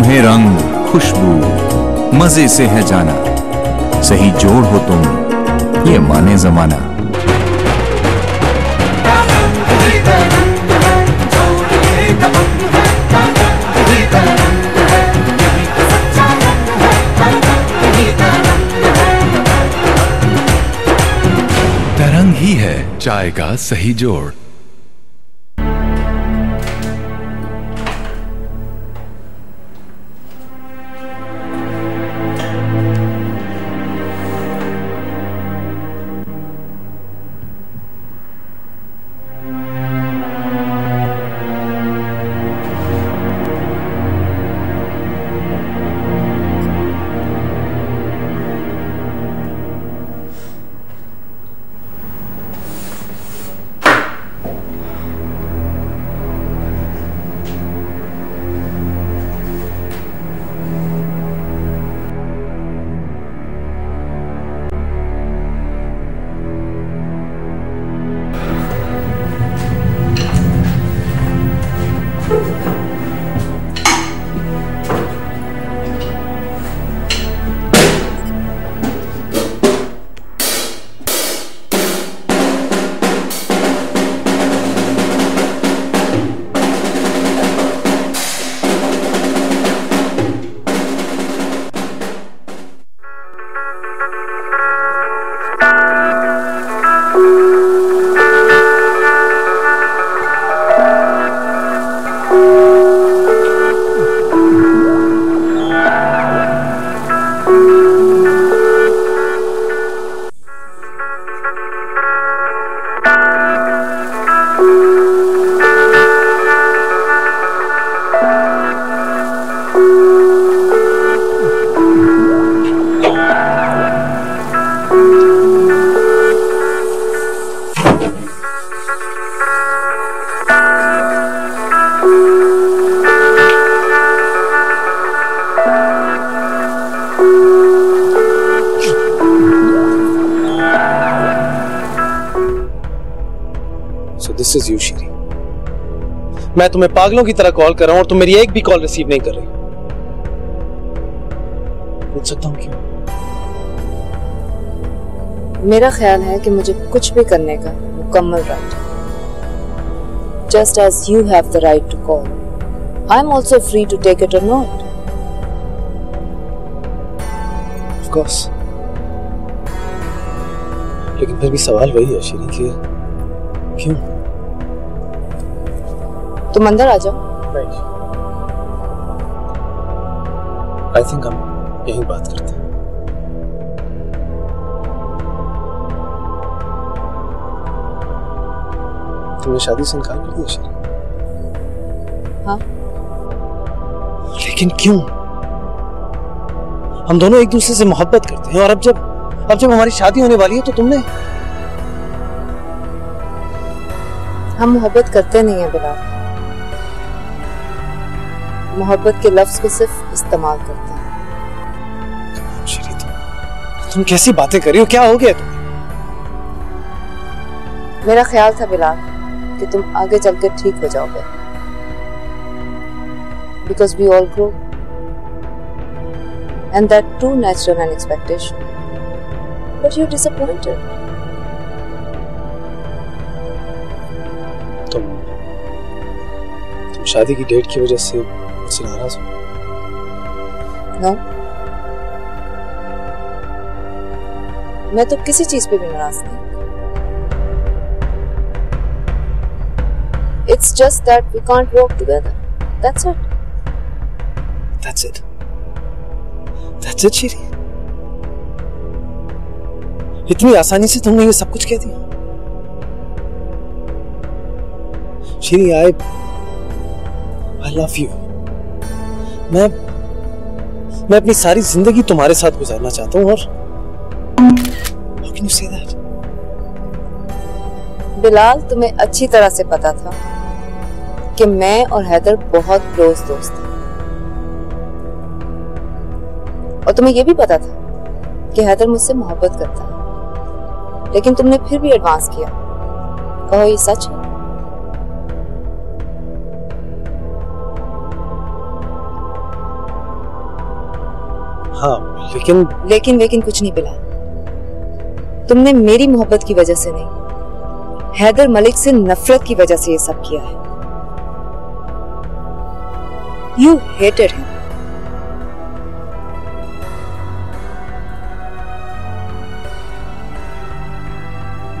है रंग, खुशबू, मज़े से है जाना। सही जोड़ हो तुम, ये माने जमाना। तरंग ही है चाय का सही जोड़। दिस इज़ यू शीरी मैं तुम्हें पागलों की तरह कॉल कर रहा हूँ और तुम मेरी एक भी कॉल रिसीव नहीं कर रही। पूछ सकता हूँ क्यों? मेरा ख्याल है कि मुझे कुछ भी करने का मुकम्मल राइट है। Just as you have the right to call I am also free to take it और नॉट ऑफ़ कोर्स लेकिन फिर भी सवाल वही है शीरी कि क्यों? तुम अंदर आ जाओ। आई थिंक हम यही बात करते हैं। तुमने शादी से इनकार कर दिया हाँ। लेकिन क्यों? हम दोनों एक दूसरे से मोहब्बत करते हैं और अब जब अब जब हमारी शादी होने वाली है तो तुमने? हम मोहब्बत करते नहीं है बिलाल मोहब्बत के लफ्ज को सिर्फ़ इस्तेमाल करते हैं। तुम कैसी बातें कर रही हो? क्या हो गया तुम्हें? मेरा ख्याल था बिलाल कि तुम आगे चलकर ठीक हो जाओगे। Because we all grow and that too natural an expectation but you disappointed तुम तुम शादी की डेट की वजह से मुझसे नाराज़ हो। नो मैं तो किसी चीज़ पे भी नाराज़ नहीं it's just that we can't work together that's it That's it. That's it, शीरी इतनी आसानी से तुमने ये सब कुछ कह दिया। शीरी आई आई लव यू मैं मैं अपनी सारी ज़िंदगी तुम्हारे साथ गुजारना चाहता हूँ, और? बिलाल, तुम्हें अच्छी तरह से पता था कि मैं और हैदर बहुत क्लोज दोस्त थे और तुम्हें यह भी पता था कि हैदर मुझसे मोहब्बत करता है। लेकिन तुमने फिर भी एडवांस किया। कहो, ये सच है? हाँ लेकिन लेकिन लेकिन कुछ नहीं पिला। तुमने मेरी मोहब्बत की वजह से नहीं, हैदर मलिक से नफरत की वजह से ये सब किया है। यू हेटेड हिम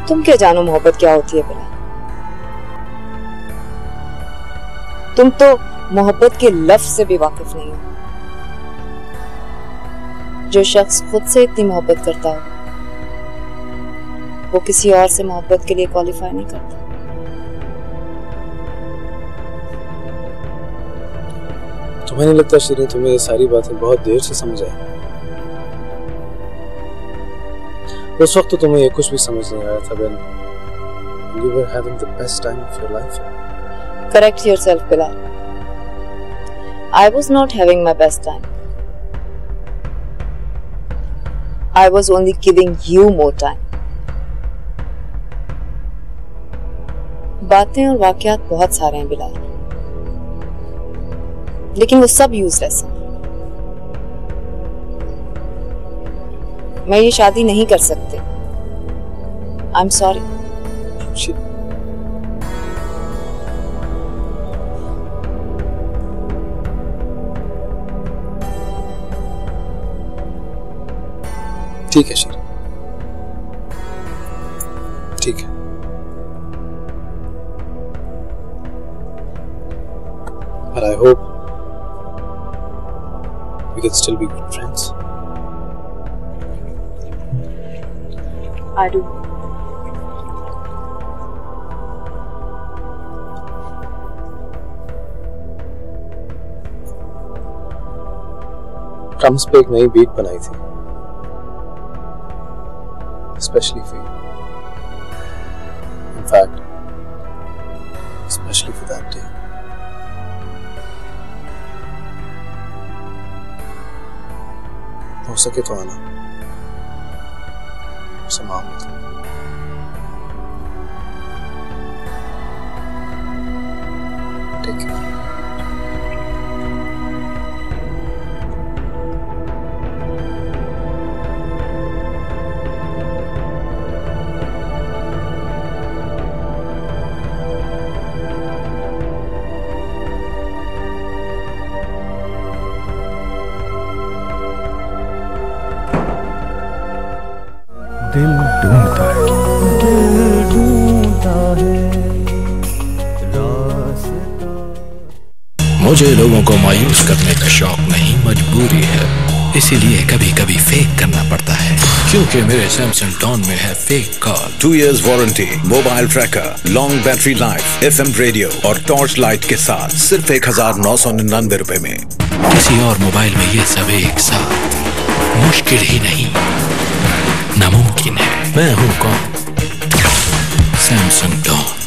तुम क्या जानो मोहब्बत क्या होती है बिला तुम तो मोहब्बत के लफ्ज से भी वाकिफ नहीं हो। जो शख्स खुद से इतनी मोहब्बत करता हो। वो किसी और से मोहब्बत के लिए क्वालिफाई नहीं करता। तुम्हें नहीं लगता श्री तुम्हें ये सारी बातें बहुत देर से समझ आई उस वक्त तो तुम्हें ये कुछ भी समझ नहीं आया था Ben you were having the best time of your life correct yourself bilal i was not having my best time i was only giving you more time. बातें और वाकयात बहुत सारे हैं बिलाल। लेकिन वो सब यूजलेस हैं। मैं ये शादी नहीं कर सकती। आई एम सॉरी ठीक है शीर ठीक है But I hope we can still be good friends. I do. Drums पे एक नई बीट बनाई थी specially for you in fact specially for that day हो सके तो आना समाओ मत टेक केयर ढूंढता है। मुझे लोगों को मायूस करने का शौक नहीं मजबूरी है। इसीलिए कभी कभी फेक करना पड़ता है। क्योंकि मेरे सैमसंग टॉन में है fake call two years warranty mobile tracker long battery life FM radio और टॉर्च लाइट के साथ सिर्फ़ एक हज़ार नौ सौ निन्यानवे रूपए में। किसी और मोबाइल में ये सब एक साथ मुश्किल ही नहीं। नामुमकिन है मैं हूँ कौन सैमसंग डॉन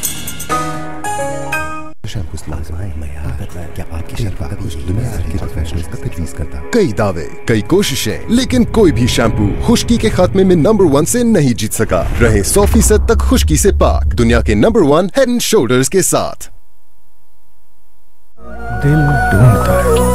कई दावे कई कोशिशें लेकिन कोई भी शैम्पू खुश्की के खात्मे में नंबर वन से नहीं जीत सका रहे सौ फ़ीसद तक खुश्की से पाक दुनिया के number one head and shoulders के साथ दिल ढूंढता है